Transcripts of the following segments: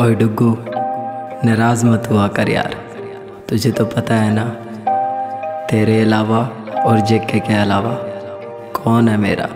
ओए डुगू नाराज़ मत हुआ कर यार। तुझे तो पता है ना, तेरे अलावा और जेके के अलावा कौन है मेरा?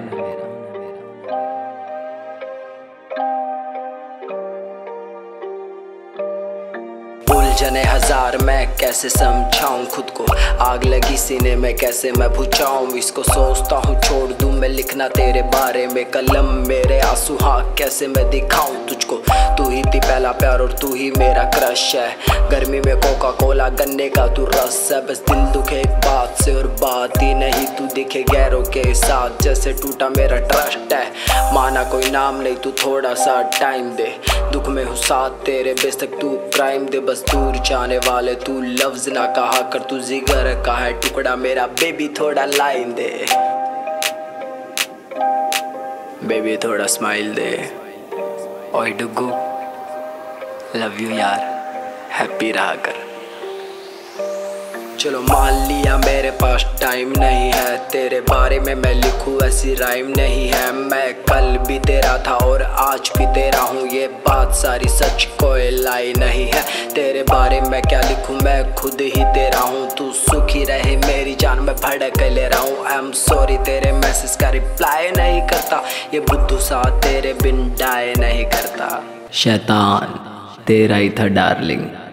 उलझने हज़ार मैं कैसे समझाऊं खुद को? आग लगी सीने में कैसे मैं बुझाऊं इसको सोचता हूँ छोड़ दूँ मैं लिखना तेरे बारे में। कलम मेरे आँसू हाँ कैसे मैं दिखाऊँ तुझको? तू ही थी पहला प्यार और तू ही मेरा क्रश है। गर्मी में कोका कोला गन्ने का तू रस है। बस दिल दुखे एक बात से और बात ही नहीं, तू दिखे गैरों के साथ। जैसे टूटा मेरा ट्रस्ट है। माना कोई नाम नहीं, तू थोड़ा सा टाइम दे। दुख में हूँ साथ तेरे, बेशक तू क्राइम दे। बस दूर जाने वाले, तू लफ्ज ना कहा कर, तू जिगर का है टुकड़ा मेरा। बेबी थोड़ा लाइन दे। बेबी थोड़ा स्माइल दे। ओए डुगू लव यू यार। हैप्पी रहा कर। चलो मान लिया मेरे पास टाइम नहीं है। तेरे बारे में मैं लिखूं ऐसी राइम नहीं है। मैं कल भी तेरा था और आज भी तेरा हूँ। ये बात सारी सच कोई लाई नहीं है। तेरे बारे में क्या लिखूं? मैं खुद ही तेरा हूँ। तू सुखी रहे मेरी जान, में भड़क ले रहा हूँ। आई एम सॉरी तेरे मैसेज का रिप्लाई नहीं करता। ये बुद्धू सा तेरे बिन डाय नहीं करता। शैतान, तेरा ही था डार्लिंग